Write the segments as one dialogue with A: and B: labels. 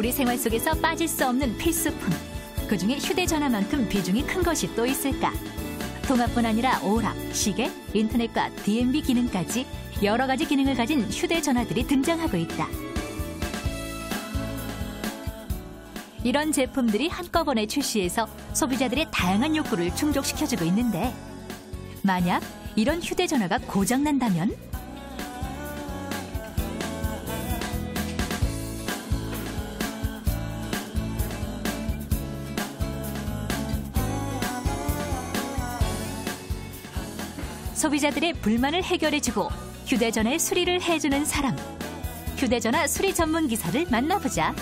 A: 우리 생활 속에서 빠질 수 없는 필수품. 그 중에 휴대전화만큼 비중이 큰 것이 또 있을까? 통화뿐 아니라 오락, 시계, 인터넷과 DMB 기능까지 여러 가지 기능을 가진 휴대전화들이 등장하고 있다. 이런 제품들이 한꺼번에 출시해서 소비자들의 다양한 욕구를 충족시켜주고 있는데 만약 이런 휴대전화가 고장난다면 소비자들의 불만을 해결해주고 휴대전화의 수리를 해주는 사람. 휴대전화 수리 전문 기사를 만나보자.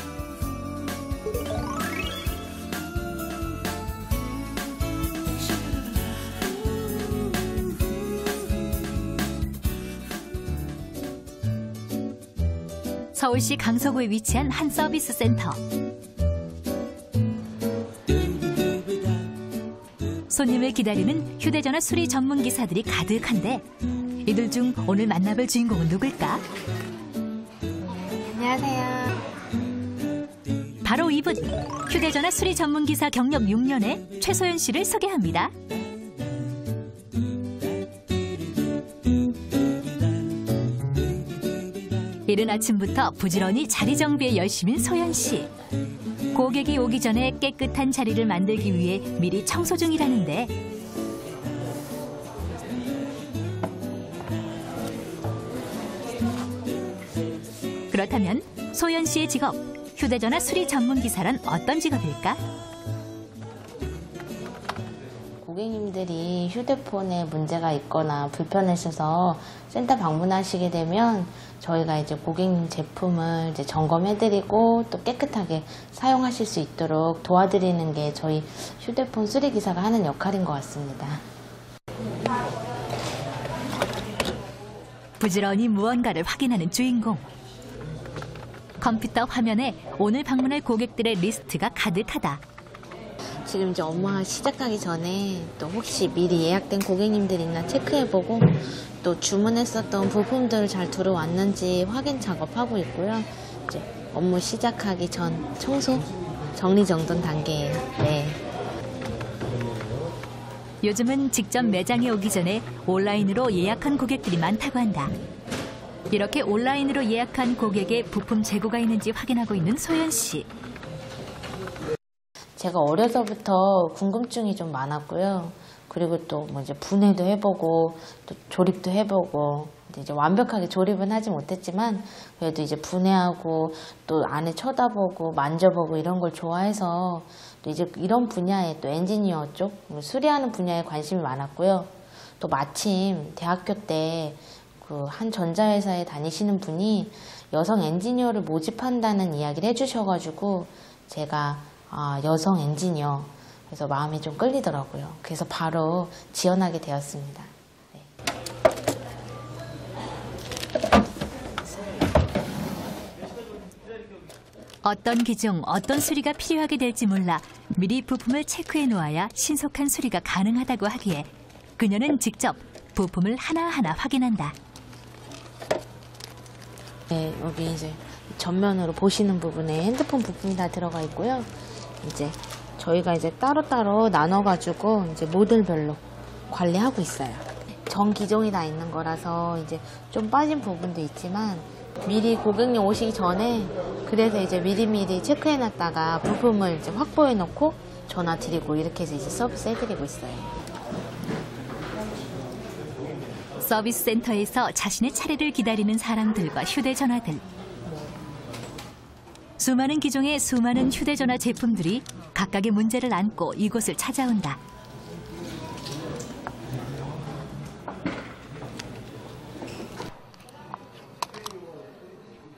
A: 서울시 강서구에 위치한 한 서비스 센터. 손님을 기다리는 휴대전화 수리 전문 기사들이 가득한데 이들 중 오늘 만나볼 주인공은 누굴까?
B: 안녕하세요.
A: 바로 이분 휴대전화 수리 전문 기사 경력 6년의 최소연 씨를 소개합니다. 이른 아침부터 부지런히 자리 정비에 열심인 소연 씨. 고객이 오기 전에 깨끗한 자리를 만들기 위해 미리 청소 중이라는데 그렇다면 소연 씨의 직업 휴대전화 수리 전문 기사란 어떤 직업일까?
B: 고객님들이 휴대폰에 문제가 있거나 불편하셔서 센터 방문하시게 되면 저희가 이제 고객님 제품을 이제 점검해드리고 또 깨끗하게 사용하실 수 있도록 도와드리는 게 저희 휴대폰 수리 기사가 하는 역할인 것 같습니다.
A: 부지런히 무언가를 확인하는 주인공. 컴퓨터 화면에 오늘 방문할 고객들의 리스트가 가득하다.
B: 지금 이제 업무가 시작하기 전에 또 혹시 미리 예약된 고객님들 있나 체크해보고 또 주문했었던 부품들을 잘 들어왔는지 확인 작업하고 있고요. 이제 업무 시작하기 전 청소, 정리정돈 단계예요. 네.
A: 요즘은 직접 매장에 오기 전에 온라인으로 예약한 고객들이 많다고 한다. 이렇게 온라인으로 예약한 고객의 부품 재고가 있는지 확인하고 있는 소연 씨.
B: 제가 어려서부터 궁금증이 좀 많았고요. 그리고 또 뭐 이제 분해도 해보고 또 조립도 해보고 이제 완벽하게 조립은 하지 못했지만 그래도 이제 분해하고 또 안에 쳐다보고 만져보고 이런 걸 좋아해서 또 이제 이런 분야에 또 엔지니어 쪽 수리하는 분야에 관심이 많았고요. 또 마침 대학교 때 그 한 전자회사에 다니시는 분이 여성 엔지니어를 모집한다는 이야기를 해주셔가지고 제가 아, 여성 엔지니어 그래서 마음이 좀 끌리더라고요. 그래서 바로 지원하게 되었습니다. 네.
A: 어떤 기종, 어떤 수리가 필요하게 될지 몰라 미리 부품을 체크해 놓아야 신속한 수리가 가능하다고 하기에 그녀는 직접 부품을 하나하나 확인한다.
B: 네, 여기 이제 전면으로 보시는 부분에 핸드폰 부품이 다 들어가 있고요. 이제 저희가 이제 따로따로 나눠가지고 이제 모델별로 관리하고 있어요. 전 기종이 다 있는 거라서 이제 좀 빠진 부분도 있지만 미리 고객님 오시기 전에 그래서 이제 미리미리 체크해놨다가 부품을 이제 확보해놓고 전화 드리고 이렇게 해서 이제 서비스 해드리고 있어요.
A: 서비스 센터에서 자신의 차례를 기다리는 사람들과 휴대전화들. 수많은 기종의 수많은 휴대전화 제품들이 각각의 문제를 안고 이곳을 찾아온다.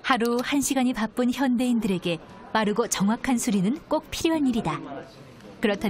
A: 하루 한 시간이 바쁜 현대인들에게 빠르고 정확한 수리는 꼭 필요한 일이다. 그렇다면